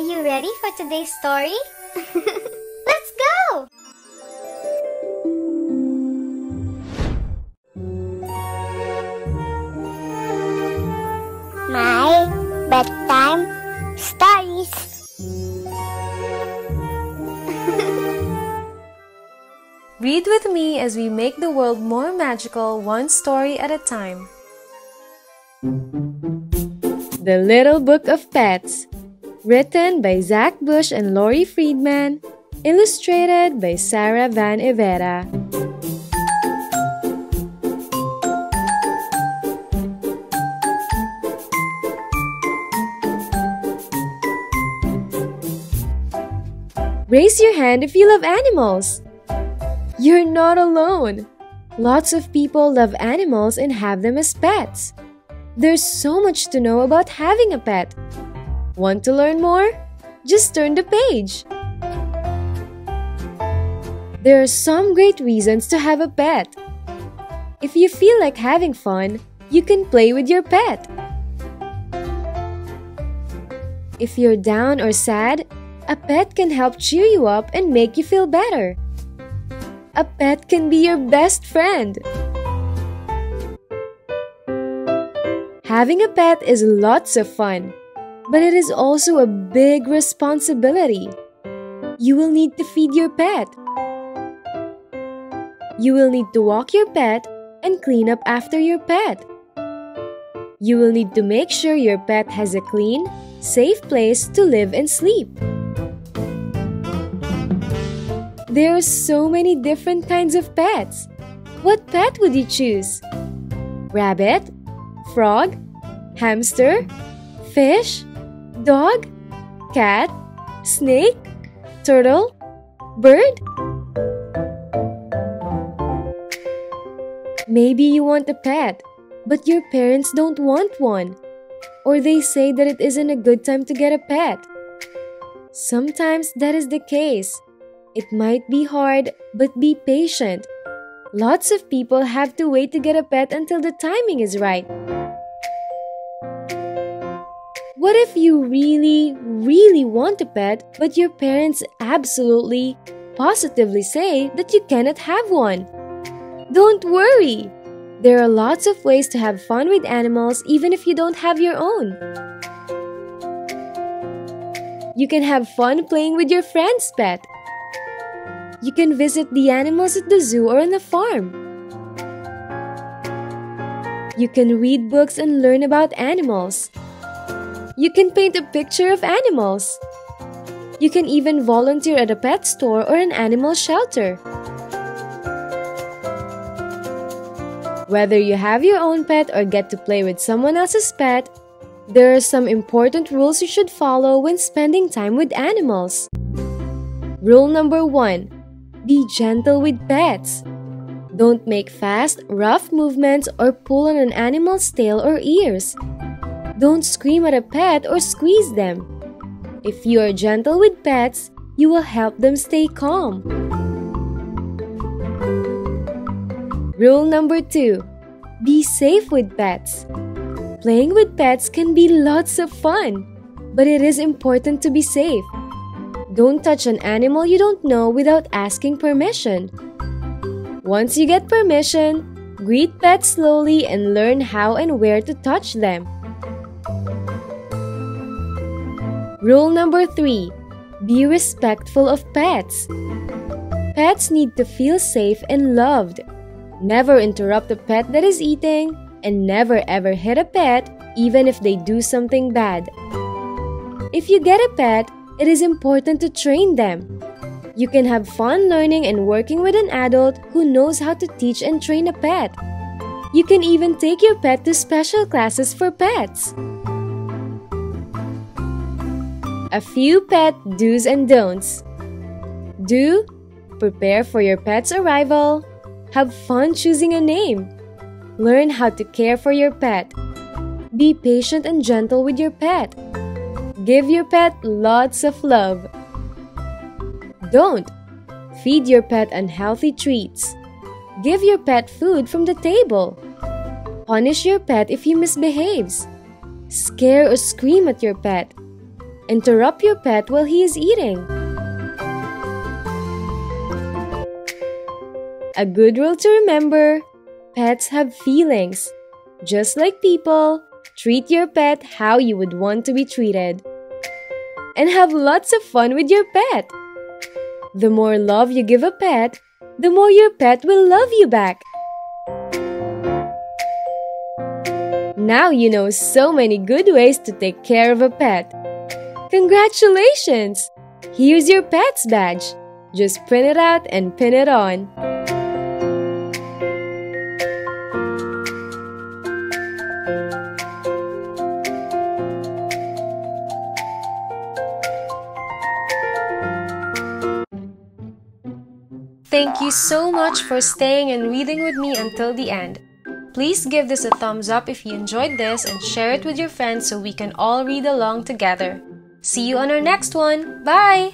Are you ready for today's story? Let's go! My bedtime stories. Read with me as we make the world more magical one story at a time. The Little Book of Pets Written by Zack Bush and Laurie Friedman Illustrated by Sarah Van Evera Raise your hand if you love animals! You're not alone! Lots of people love animals and have them as pets. There's so much to know about having a pet. Want to learn more? Just turn the page. There are some great reasons to have a pet. If you feel like having fun, you can play with your pet. If you're down or sad, a pet can help cheer you up and make you feel better. A pet can be your best friend. Having a pet is lots of fun, but it is also a big responsibility. You will need to feed your pet. You will need to walk your pet and clean up after your pet. You will need to make sure your pet has a clean, safe place to live and sleep. There are so many different kinds of pets. What pet would you choose? Rabbit? Frog? Hamster? Fish? Dog? Cat? Snake? Turtle? Bird? Maybe you want a pet, but your parents don't want one. Or they say that it isn't a good time to get a pet. Sometimes that is the case. It might be hard, but be patient. Lots of people have to wait to get a pet until the timing is right. What if you really, really want a pet, but your parents absolutely, positively say that you cannot have one? Don't worry! There are lots of ways to have fun with animals even if you don't have your own. You can have fun playing with your friend's pet. You can visit the animals at the zoo or on the farm. You can read books and learn about animals. You can paint a picture of animals. You can even volunteer at a pet store or an animal shelter. Whether you have your own pet or get to play with someone else's pet, there are some important rules you should follow when spending time with animals. Rule number one be gentle with pets. Don't make fast, rough movements or pull on an animal's tail or ears. Don't scream at a pet or squeeze them. If you are gentle with pets, you will help them stay calm. Rule number two Be safe with pets. Playing with pets can be lots of fun, but it is important to be safe. Don't touch an animal you don't know without asking permission. Once you get permission, greet pets slowly and learn how and where to touch them. Rule number 3 Be respectful of pets. Pets need to feel safe and loved. Never interrupt a pet that is eating, and never ever hit a pet even if they do something bad. If you get a pet, it is important to train them. You can have fun learning and working with an adult who knows how to teach and train a pet. You can even take your pet to special classes for pets. A few pet do's and don'ts. Do prepare for your pet's arrival. Have fun choosing a name. Learn how to care for your pet. Be patient and gentle with your pet. Give your pet lots of love. Don't feed your pet unhealthy treats. Give your pet food from the table. Punish your pet if he misbehaves. Scare or scream at your pet. Interrupt your pet while he is eating. A good rule to remember pets have feelings. Just like people, treat your pet how you would want to be treated. And have lots of fun with your pet. The more love you give a pet, the more your pet will love you back. Now you know so many good ways to take care of a pet. Congratulations! Here's your pet's badge. Just print it out and pin it on. Thank you so much for staying and reading with me until the end. Please give this a thumbs up if you enjoyed this and share it with your friends so we can all read along together. See you on our next one. Bye!